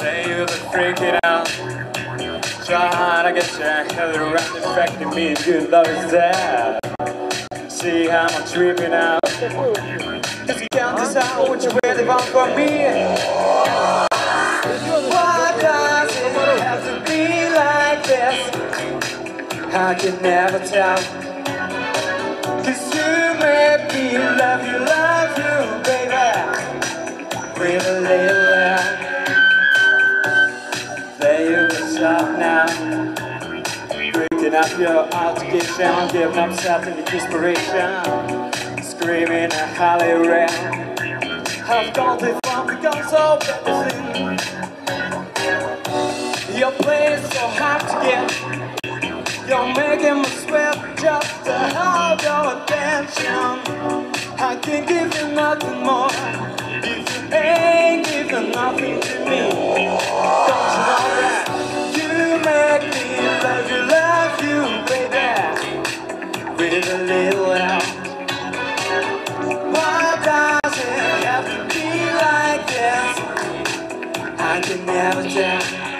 Say you've freaking out. Try hard get your head around the me good love is dead. See how I'm tripping out. You can't decide what you really want from me. Why does it have to be like this? I can never tell. Stop now. Breaking up your altercation, giving up self in desperation. Screaming a hallelujah. I've gone too far because of everything. You're playing so hard to get. You're making me sweat just to hold your attention. I can't give you nothing more. If you ain't giving nothing to me, With a little. Why does it have to be like this? I can never tell.